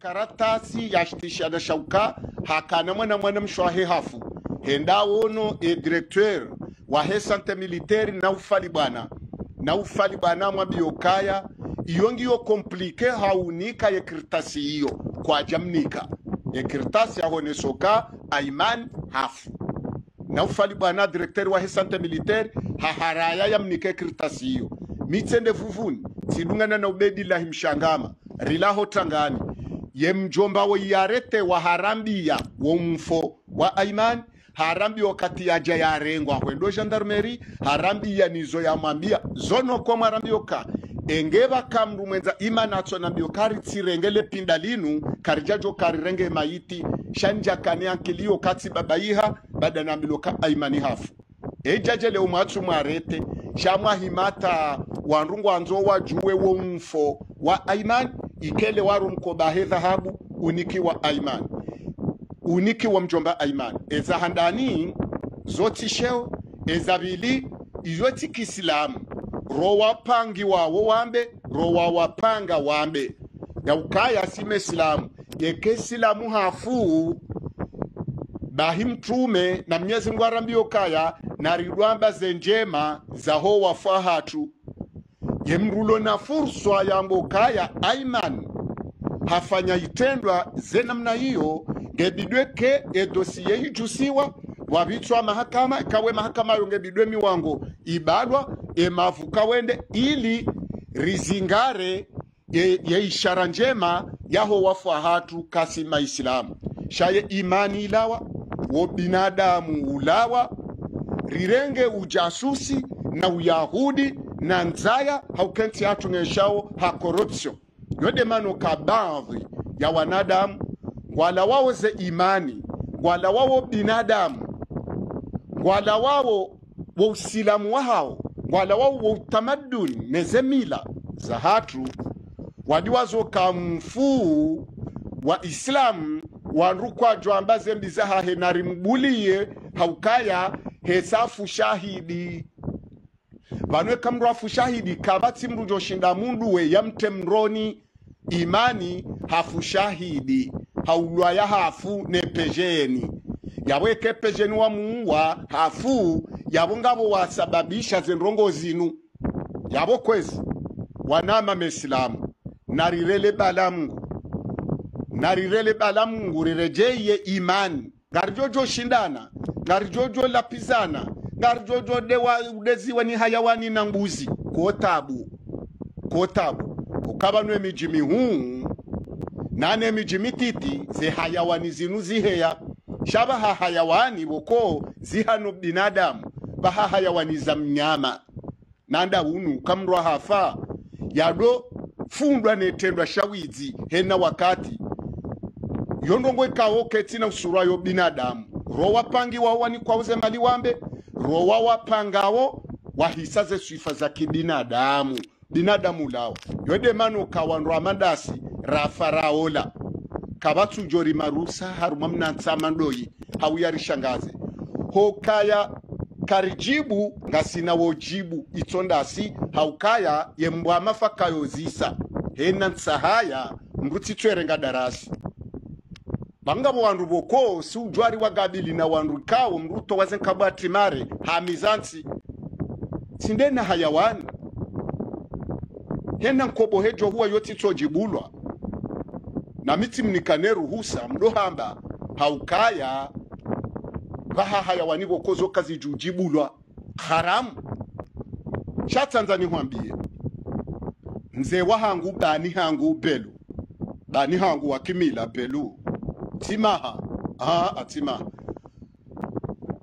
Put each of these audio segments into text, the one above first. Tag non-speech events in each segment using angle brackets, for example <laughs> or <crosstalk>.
karatasi yashtishana shauka hakana mwana mwana mshwahe hafu henda wono e directeur wa he sante militaire na ufali bwana. Na ufali bwana mwabiokaya iyo ngiyo komplike haunika ye kirtasi iyo kwa jamnika. Ye kirtasi ahonesoka aiman hafu. Na ufali bwana directeur wa he sante militaire haharaya yamnike kirtasi iyo. Mitsende vuvuni tsilungana na ubedi lahimshangama rilaho tangani ye mjomba wa yarete wa harambia wo mfo wa aiman harambi wakati yaja yarengwa hwendo gendarmerie harambi ya nizo yamwambia zono kwa marambi oka. Engeva kamru mwenza imanatso nambio kari tsirengele pinda linu karijajo karirenge maiti shanja kani ankilio katsi babaiha ka aimani hafu. Ejajele umwatsu mwarete shamwa himata wanrungu anzo wajuwe wo mfo wa aiman ikele waru mkobahe dhahabu uniki wa aiman. Uniki wa mjomba aiman. Eza handani zoti sheo eza bili izoti kisilamu. Rowa pangi wawo wambe rowa wapanga wambe. Yaukaya sime silamu. Yeke silamu hafu bahi mtume na mnyezi ngwarambio arambio kaya na rirwamba zenjema zaho wafahatu yemrulo na furswa yambo kaya aiman hafanya itendwa ze namna hiyo ngebidweke edosiye ijusiwa wabitswa mahakama kawe mahakama yo ngebidwe miwango ibadwa emavu kawende ili rizingare ye, ye ishara njema yaho wafwa hatu kasi maislamu shaye imani ilawa wo binadamu ulawa rirenge ujasusi na uyahudi na nzaya haukenti hatu ngeshao ha corruption. Yode mano kabadhi ya wanadamu. Wala wao ze imani. Wala wao binadamu. Wala wao wa usilamu wahao. Wala wao wa utamaduni. Neze mila za hatu wadiwazo kamfuu wa islamu wanrukwajwa ambaze mbiza hahe narimbulie haukaya hesafu shahidi vanwe kamrafu shahidi kavatsi mndu joshinda mundu we yamte mroni imani hafu shahidi haulwaya hafu nepejeni yaweke pejeni wa muwa hafu yavo ngavo wasababisha zenrongo zinu. Yavo kwezi wanama mesilamu narirele bala mungu. Narirele bala mungu rirejeye imani. Ngarijojo shindana ngarijojo lapizana ngarijojo dewa udeziwa ni hayawani na mbuzi. Kotabu kotabu ukabanwe mijimi mihuu. Nane mijimi mititi ze hayawani zinu ziheya shaba ha hayawani boko zihano binadamu. Za mnyama. Nanda unu kamrwa hafa. Yado fundwa netendwa shawizi hena wakati. Yondongo ikawo ketina usurayo binadamu. Rowa pangi wawani kwauze mali wambe rowa wapangawo wahisaze sifa za kibinadamu binadamu lao. Yode mano kawandro amadasi rafaraola kabatsujori marusa haruma mnansama ndoyi hauyarishangaze hokaya karijibu ngasina wojibu itsondasi haukaya yembwa mafakayo zisa hena nsahaya mrutsitswerenga darasi bangabo wandu boko si ujwari wa gabili na wandu kawo mruto waze wazenkabwati mare hamizansi. Sindena hayawani hena nkobo hejo huwa yotitsojibulwa na miti mnikane ruhusa mdohamba haukaya. Vaha hayawani boko zokazijujibulwa haramu shatsanzani hwambie mzee wahangu bani hangu belu. Bani hangu wakimila belu timaha aha atimaha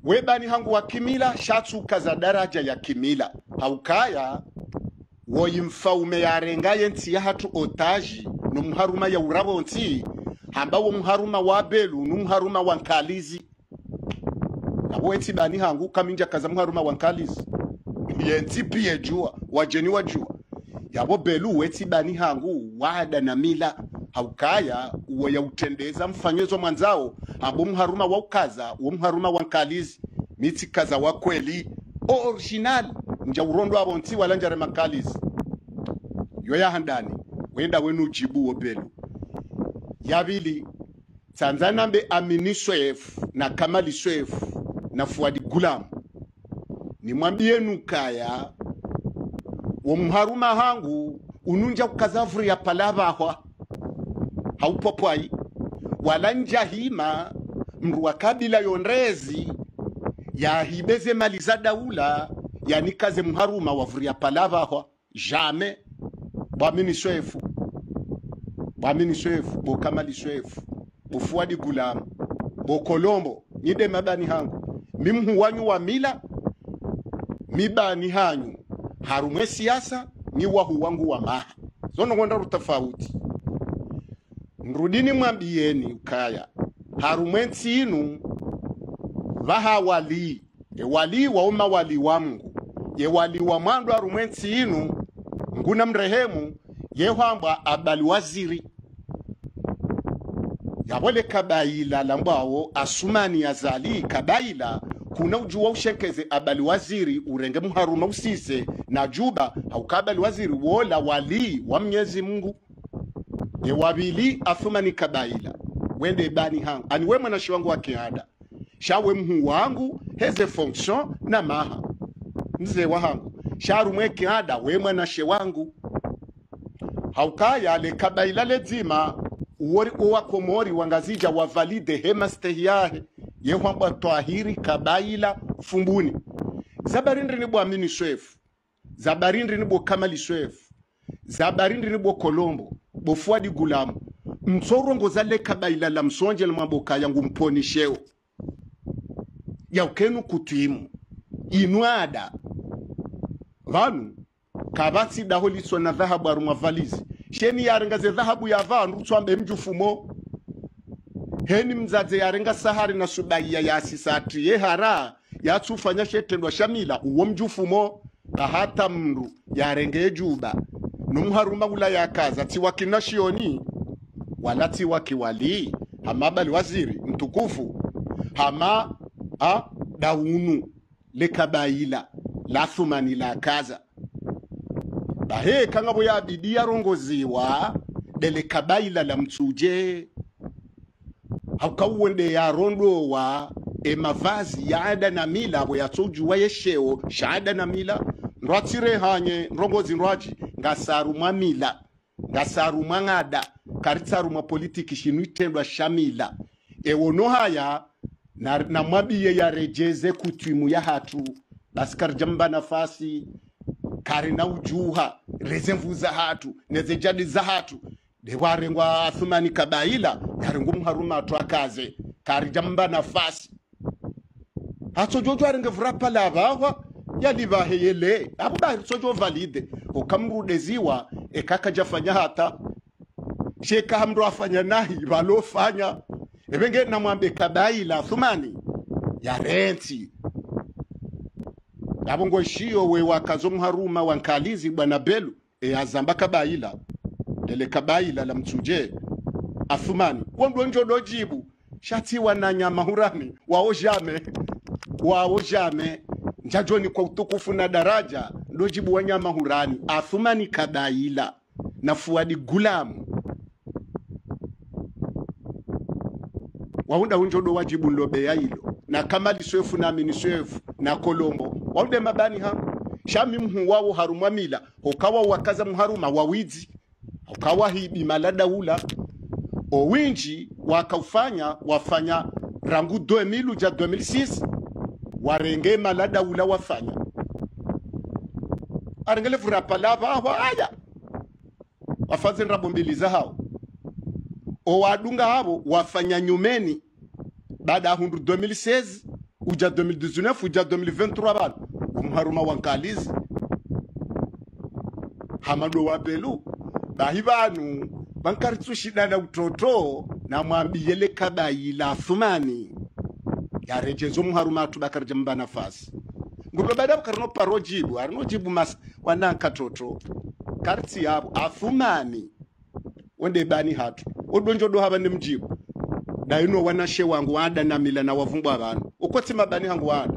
webani hangu hangu wakimila shatsuka za daraja ya kimila. Haukaya woyimfaume yarengaye nsi yahatu otaji numuharuma ya urabo nsi hamba wo muharuma wa belu numuharuma wa nkalizi. Nabo eti bani hangu kaminja kaza muharuma wa nkalizi. Yenti pie jua wajeni wa jua. Yabo belu weti bani hangu wada na mila. Haukaya uwe ya utendeza mfanyezo mwanzao abo mharuma wa ukaza uwo mharuma wa nkalizi miti kaza wa kweli. Original nja urondo abo nti wala njare makalizi. Yo yahandani wenda wenu ujibu wo belu yavili tsanzanambe amini swef na kamali swef na fuadi gulam. Nimwambienu kaya womharuma hangu ununja kukazavuri ya palavahwa haupopwai. Wala njahima mndu wa kabila yondrezi yahibeze mali za daula yanikaze mharuma wavuria palavahwa jame bwamini swefu bwamini swefu bokamali swefu bofuadi gulamu bokolombo nyide mabani hangu. Mimhu wanyu wa mila mibani hanyu. Harumwe siasa ni wahu wangu wa maha. Zonongonda rutafauti nrudini mwambieni ukaya. Harumwensi inu vaha wali. Ewali wauma wali wa mngu yewalii wa mwandu harumwensi inu nguna mrehemu yehwambwa abali waziri. Yawole kabaila lambwawo asumani yazali kabaila kuna ujuwa ushekeze abali waziri urenge muharuma usise na juba haukabali waziri wola wali wa mnyezi mungu ye wabili athumani kabaila. Wende bani hangu. Ani we mwanashi wangu wa kiada. Shawe mhu wangu heze fonction na maha. Mzee wa hangu. Sharumwe kiada we mwanashe wangu. Haukaya le kabaila ledzima uwori uwakomori wangazija wavalide hema stehiyahe yehwambwa twahiri kabaila fumbuni. Zabarindri ni amini swefu. Zabarindri ni bo kamali swefu. Zabarindri ni bo kolombo bofuadi gulamu mtsorongoza le kabaila la msonje la maboka yangu mponisheo yaukenu kutwimu inwada. Vanu kavatsidaho so na dhahabu arumwa valizi. Sheni yarengaze dhahabu ya vandu tswambe mjufumo. Heni mzadze yarenga sahari na subaiya yasisati yehara yatsufanya shetendwa shamila uwo mjufumo. Kahata mndu yarenge juba numharuma ula yakaza tiwakina shioni wala tiwakiwali. Hama bali waziri mtukufu. Hama a daunu lekabaila la thumani la kaza. Bahe kangabo ya bidi yarongoziwa dele kabaila la mtsuje haukauwende yarondowa emavazi yaada na mila abo yatsojuwa yesheo shaada na mila. Ndwatsire hanye ndrongozi ndwaji ngasarumwa mila ngasarumwa ng'ada karitsarumwa politiki shinu itendwa shamila. Ewono haya na, na yarejeze kutwimu ya hatu. Basi karijamba nafasi kari na ujuha reze mvuza hatu neze jadi za hatu. Dewarengwa athumani kabaila yarengu mharuma atu akaze kari jamba nafasi. Atsojojo arenge vrapa lavahwa yalivaheyele abo bari sojo valide ukamrudeziwa ekakajafanya hata sheka hamndo afanya nahi valofanya evenge namwambe kabaila thumani yarenti abo ngo shio we wakazo mharuma wankalizi bwana belu e azamba kabaila lele kabaila la mtsuje athumani. Kwondo njo dojibu shatiwa na nyama hurani waojame waojame wao jame njajoni kwa utukufu na daraja ndo wanyama wa nyama hurani athumani kabaila na fuadi gulamu. Waunda unjodo wajibu nlobeya ilo na kamali swefu na amini swefu na kolombo. Waude mabani ha shami mhu wawo harumwa mila hokawa wakaza mharuma wawizi hokawa hibi malada owinji wakaufanya wafanya rangu 2000 ja 2006 warenge malada ula wafanya arengele vurapalava aho aya. Wafanze bombili mbili za hao. Owadunga havo wafanya nyumeni. Baada ya hundu 2016 uja 2019 uja 2023 vanu umharuma wankalizi. Hamado wapelu bahi vanu vankaritsushidana utoto na kabayi la thumani. Yarejezo muharuma atu bakarija mba nafasi. Ngulo baada karino paro jibu arino jibu karti yavo afumani. Wende bani hatu. Odonjodo hava ne mjibu. Daino wanashe wangu ada na mila na wavumbwa vanu ukoti mabani hangu wada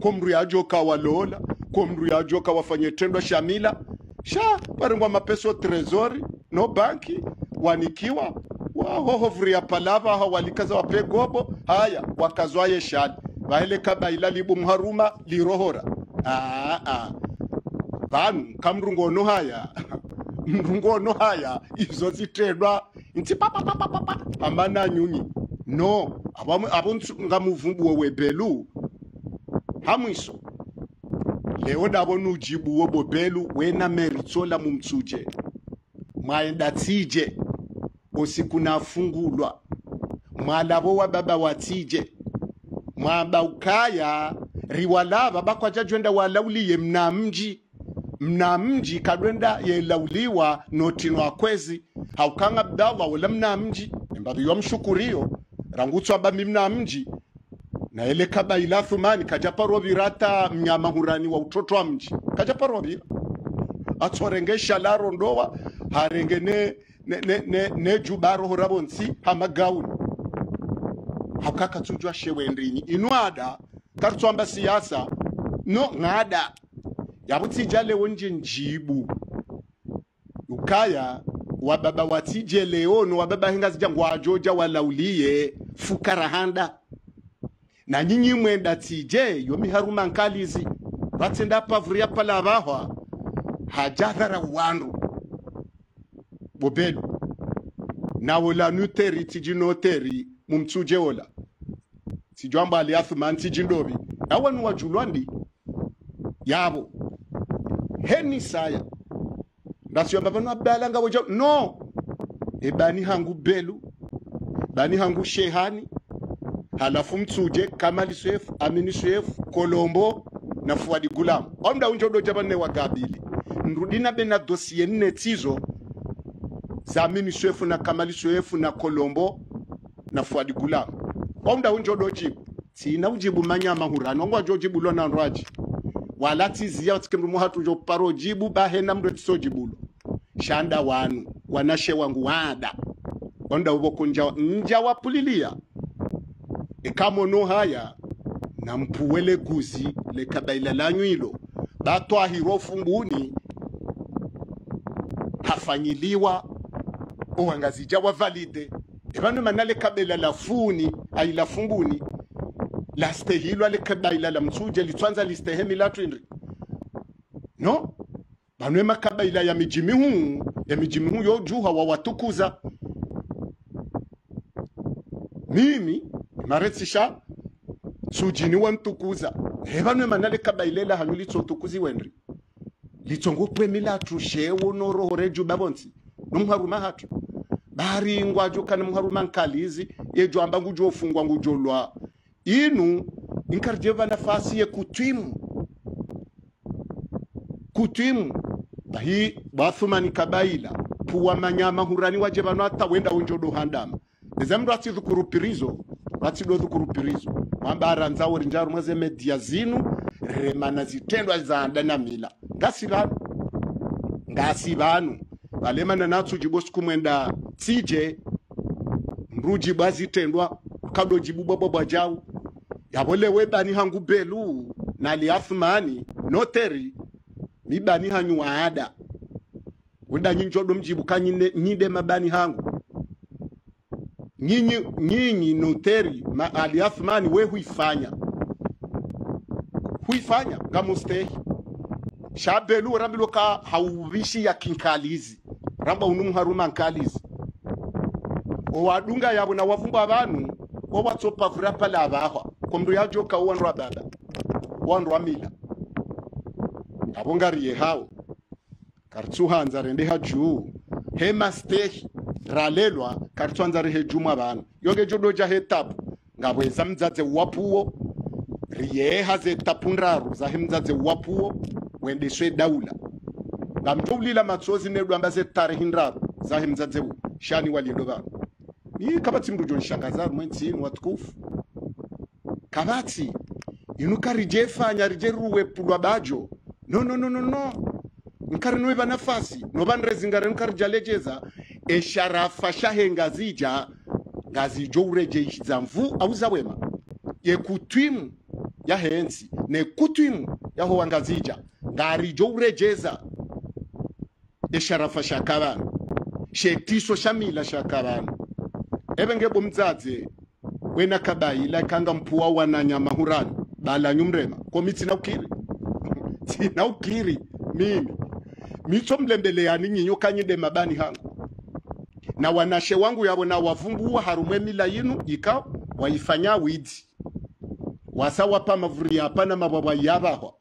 ko mndu yajoka walola ko ya yajoka wafanye tendo shamila sha waringwa mapeso trezori no banki wanikiwa. Wahohovuria palava ha walikaza wape gobo. Haya wakazwaye shali vaele kabaila libu mharuma lirohora. Aa aa vanhu kamrungono haya. <laughs> Mrungono haya izo zitedwa. Nti papapapapa hambana nyunyi. No avo ngamuvumbuwo webelu. Hamwiso leo davo nujibuwo bobelu wena meritsola mumtsuje. Mwaenda tsije. Usiku nafungulwa mwalavo wa baba watsije mwaba ukaya. Riwalava bakwajajwenda walauliye mna mji mna mji kadwenda yelauliwa notino akwezi haukanga abdallah wala mna mji. Embadhi yomshukuriyo rangutswa bami mna mji. Na ele kaba ila thumani kajaparwa virata mnyama hurani wa utoto wa mji. Kajaparovira atsorengesha laro ndowa harenge ne ne ne, ne, jubaro horabonsi hamagauni haukaka tsujwa shewendrini inwada karutswamba siyasa. No ng'ada yabutsija lewo nje njibu. Ukaya wababa watije wa wababa hinga zija ngwajoja walaulie fukarahanda na nyinyi mwenda tije yomi haruma nkalizi vatsenda pavuri pala vahwa hajadhara wandu bobelu nawo la nuteri tiji noteri mumtsuje ola sijwamba aliathuma ntiji ndovi awanu wajulwandi yabo heni saya. Ndasiyamba vanu abdalanga woja no! Ebani hangu belu bani hangu shehani halafu mtsuje kamali swefu amini swefu kolombo na fuadi gulam. Omda unjo unjodo jabane wagabili nrudina bena dosie nne tizo za amini swefu na kamali swefu na kolombo na fuadi gulam. Omda unjodo jibu. Tina ujibu manyama hurani ongwa jojibu lona nraji wala tizia tsikemru muhatu jo paro jibu bahena mndo tiso jibulo shanda wanu wanashe wangu wada. Onda ubo kunja nja wapulilia. Ekamono haya na mpuwele guzi lekabaila lanyu ilo. Batwahirwa fumbuni hafanyiliwa owangazija wa valide. Evanu manale kabela la funi aila fumbuni lastehilwa lekabaila la mtsuje litwanza listehemi latwindri no? Banwe makabaila ya mijimihu ya ya yo juha yojuha wawatukuza mimi maretsisha sujini he banwe manale kabailela hanyu litsotukuzi wendri. Litsongopwe milatu shewo norohoreju babonsi. Nomharuma hatu baringwa jo kana mharuma nkalizi yejo amba ngujo fungwa ngujo lwa inu inkarjeva nafasi ya kutwimu kutwimu bahi bathumani kabaila. Puwa manyama hurani waje vano hata wenda unjodo handama ezamndu atsidhukurupirizo ratsidodhukurupirizo mwamba aranzawo rinjaru mwaze media zinu remana zitendwa zanda na mila. Ngasi vanu. Ngasi vanu. Valemana natsujibo kumwenda tsije. Mruji azitendwa kadojibu bwabwabwa jau yavolewe bani hangu belu na athumani noteri mibani hanyu waada wenda nyinjodo mjibu kanyinde nyinde mabani hangu. Nyinyi nyinyi noteri ma, ali athmani we huifanya. Huifanya ngamustehi shabelu rambiloka hauvishi ya kinkalizi. Ramba unumharuma nkalizi. Owadunga yabo na wavumba vanu owatsopavura pala avahwa komndu yajoka dada baba uwanrwa mila. Abo ngariye hao karitsuhanza rende hajuu hemastehi ralelwa karitwanza rihe juma bana. Yoge jodoja he tapu ngavweza mdzadze wapuwo haze tapu nraru zahe mdzadze wapuwo wendeswe daula. Ngamtoulila matsozi nedu ambaze tarehi nraru zahe mdzadze wu shani waliendo vanu ni kavatsi mndu jonshangazaru mwenzinu watukufu kabatsi inuka rijefanya rije ruwepulwa bajo. No no no no no. Nkari noiva nafasi nova nrezinga renuka rijalejeza esharafa shahenga zija ngazi jourejeishidza mvu auzawema yekutwimu yahensi nekutwimu yahowa ngazija ngari jourejeza esharafa shaka vanhu shetiso shamila shaka vanhu eve ngebo mudzadze wena kabaila kanga mpuwa wananyama hurani. Bala nyumrema. Kwa mi tsina ukiri. <laughs> Tsina ukiri. Mimi. Mitso mlembeleani nyinyo kanyide mabani hangu. Na wanashe wangu yabo na wavumbua harumwe mila yinu ika waifanya widi. Wasa wapa mavuri yapa na mababa yabaho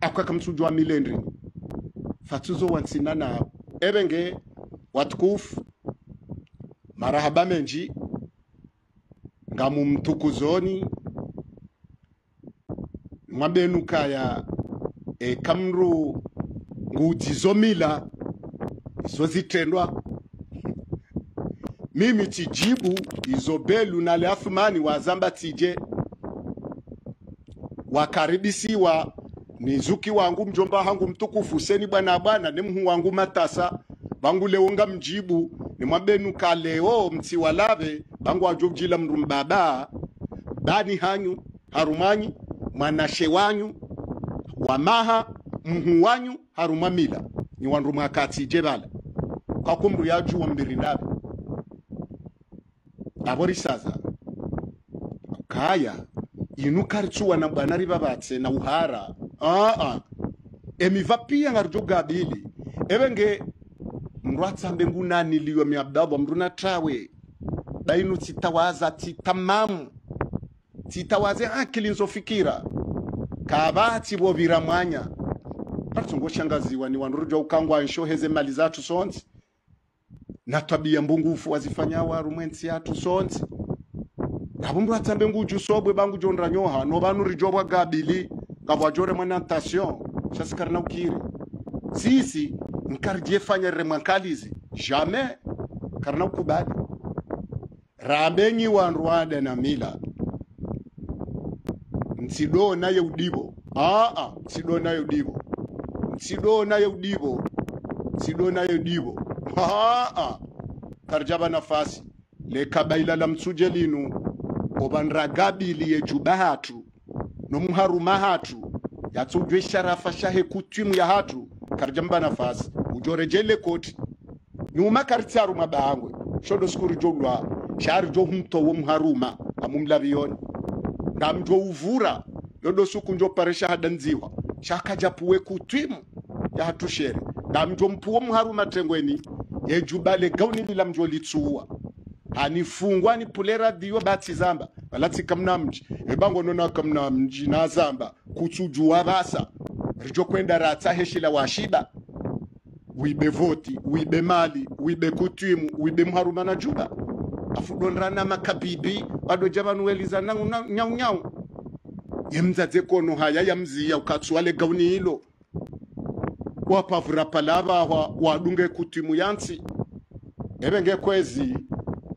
akwa msujwa milendri. Fatuzo wansina na ebenge watukufu. Marahaba menji ngamu mtukuzoni. Mwabenu kaya e, kamru ngudzi zomila izozitendwa <laughs> mimi tijibu izobelu na leafumani wazamba tije. Wakaribisiwa ni zuki wangu mjomba hangu mtukufu seni bwana bwana ni mhu wangu matasa. Bangu leonga mjibu ni mwabenu kaleo mti walave bangu mndu mbaba bani hanyu harumanyi mwanashe wanyu wamaha mhu wanyu harumamila. Ni wandu mwakati jebala kwa kumru ya juwa mbiri ndabe abori saza kaya inu karitsuwa na bwana batse na uhara. Aa emiva pia ngarjo gabili. Evenge mrwatsambe ngunaniliwe mi miabdabwa mruna trawe dainu titawaza titamamu. Titawaze akili nzofikira. Kabati bovira mwanya. Patsongoshangaziwa ni wanurujwa ukangwa nshoheze mali zatu sonzi na tabia mbungufu wazifanya waru mwensi yatu sonzi kabumbu atambe nguju sobwe bangu jondra nyoha. No banu rijobwa gabili. Ngabwa jore mwana ntation shasikari na ukiri. Sisi nkarije fanya remwankalizi jamais. Karna ukubali rambenyi wandu wada na mila. Msido naye udibo aa msido naye udibo msido naye udibo msido naye udibo aa karjaba nafasi. Lekabaila la mtsuje linu. Obanra gabili yejuba hatu nomuharuma hatu yatsujwe sharafa shahe kutwimu ya hatu. Karjamba nafasi. Ujorejele koti. Nyuma karitsaru mabangwe shodo skuru jolwa shari jo humto wo muharuma amumlaviyoni ngamjo uvura yodo suku njo paresha hadanziwa shakajapuwe kutwimu ya hatushere ngamjo mpuwo mharuma tengweni yejubale gauni lila mjo litsuwa. Hanifungwa ni pulera diyo bati zamba balati kamna mji ebango nona kamna mji na zamba kutsujuwa basa rijo kwenda ratsa heshila washiba. Wibe voti wibe mali wibe kutwimu wibe mharuma na juba afudonrana makabibi badoja banuweliza nyaunyau yemdzadze kono haya yamziya ukatsuwale gauni hilo. Wapavura palavahwa wadunge kuti yansi. Evenge kwezi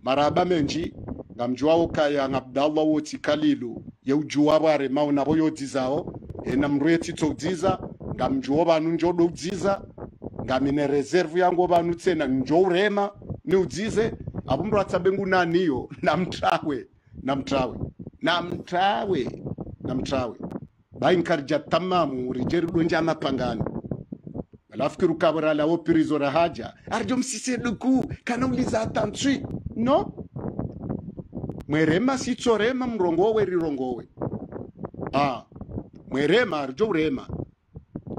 maraba menji ngamjuwawo kaya ngabdallah woti kalilu. Yeujuwawo bware navo yodzizawo ena mndu yetsitsodziza ngamjuwo vanu njodo udziza ngamine reserve yangu vanu tsena njo urema ni udzize avo mndu atsambe ngunaniyo namtrawe namtrawe namtrawe namtrawe bai nkarija tamamu rijeri donja mapangani alafikiri ukabura lawo pirizo ra haja arjo msiseduku kana uliza atantswi no. Mwerema sitsorema mrongowe rirongowe. Ah mwerema arjo urema.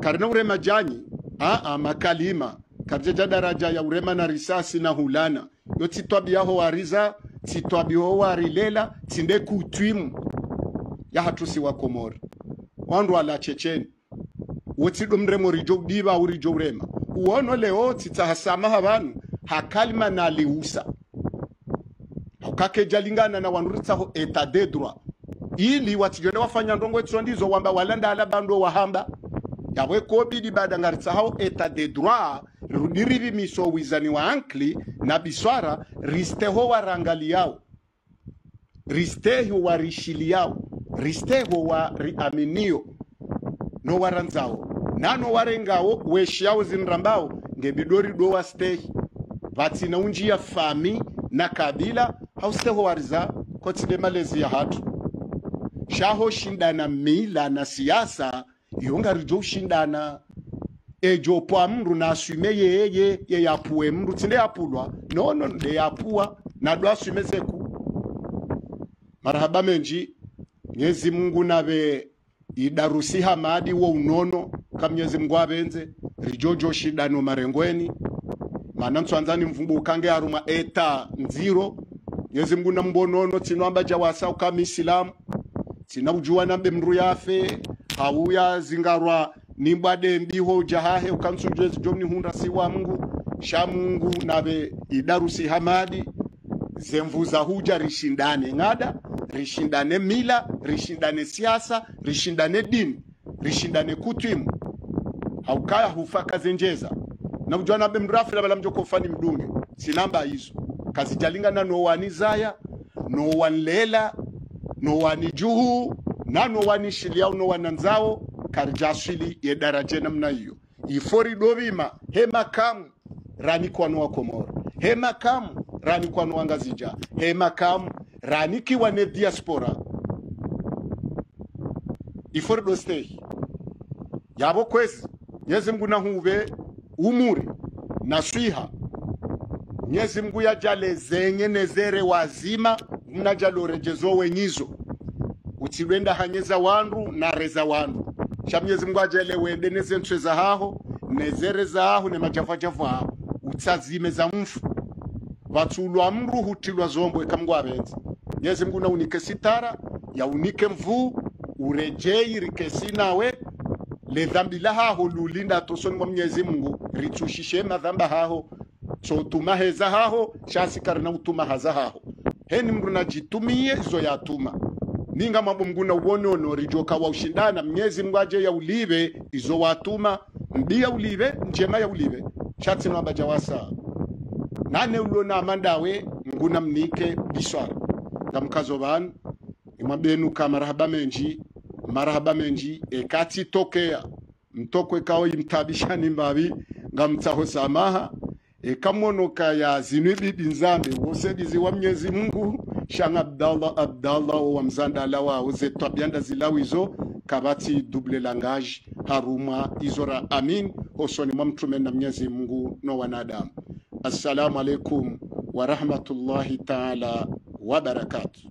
Karina urema janyi. Aa makalima. Karija ja daraja ya urema na risasi na hulana yo tsitwabiyaho wariza tsitwabiho warilela tsinde kutwimu ya hatusi wa komori. Wandu ala checheni. Wotsido mremo rijo udiva urijo urema uono leo tsitsahasamaha vanu hakalima na liusa hukakejalingana na wandu ritsaho eta de droit. Ili watsijone wafanya ndongo etso ndizo wamba walanda ala bandu wahamba yabwe kobidi bada ngaritsaho eta de droit rudirivi miso wizani wa ankli na biswara risteho warangali yao. Risteho warishili yao. Risteho wa riaminio no waranzao. Nano warengawo weshiyawo zinrambao ngebidori do wastehi. Vatsina unjia fami na kabila hausteho wariza kotside malezi ya hatu. Shaho shindana mila na siasa yonga rijo ushindana pwa mndu na asume yeye ye yapue mndu. Tinde yapulwa? Nono na do asume zeku marhaba menji nyezi mungu nave idarusi hamadi wo unono kamnyezi mungu avenze rijojo shidano marengweni. Mana mtswanzani mvumbu ukange aruma eta nziro. Nyezi mungu na mbonono tsinoamba jawasa ukama isilamu tsina ujua nambe mndu yafe hauya zingarwa nimbwade mbiho jahahe ukansujezi jomni hunda siwa mungu sha mungu nave idarusi hamadi. Zemvuza huja rishindane ng'ada rishindane mila rishindane siasa rishindane dini rishindane kutwimu haukaya hufa zenjeza na ujua nabe mrafi labala kofani mdunge. Sinamba hizo. Kazijalingana nowani zaya nowani lela nowani juhu na nowani shiliao nowani nzao karijaswili ye daraje namna hiyo. Ifori dovima hema kamu rani kwanuwa komoro. Hema kamu rani kwanuwa ngazija. Hema kamu rani kiwa ne diaspora. Ifori do stay yabo kwezi nyezi mgu na huve umuri na swiha. Nyezi mngu yajale zenye nezere wazima mnajalorejezo wenyizo. Utsilwenda hanyeza wandu na reza wandu sha mnyezi Mungu ajale wende nezentswe za haho nezere za haho ne majafajafu haho. Utsazime za mfu. Vatsulwa mndu hutilwa zombo ekamngu avenza nyezi Mungu na unike sitara ya unike mvuu urejei rikesi nawe le dhambi la haho lulinda tosoni mwa mnyezi mungu. Ritsushishe madhamba haho. Tsotuma heza haho shasikari na utuma haza haho. Heni mndu najitumie izo yatuma ninga mambo mguna uwonono rijoka wa ushindana. Mnyezi mgwaje aje ya ulive izo watuma. Mbi ya ulive njema ya ulive. Shatsi nwamba jawasa nane ulona amandawe nguna mnike biswara kamkazo banu imwabenu ka marahaba menji marahaba menji ekati tokea. Mtokwe kao imtabishani mbavi ngamtsaho samaha. Ekamonoka ya zinwi bibi nzambe wosedizi wa mnyezi mungu shanga abdallah abdallah wa mzandala wao zetwabyanda zilawizo kabati double langage haruma izora amin hosoni mwa mtume na mnyezi mungu no wanadamu. Assalamu alaikum wa rahmatullahi taala wa barakatuh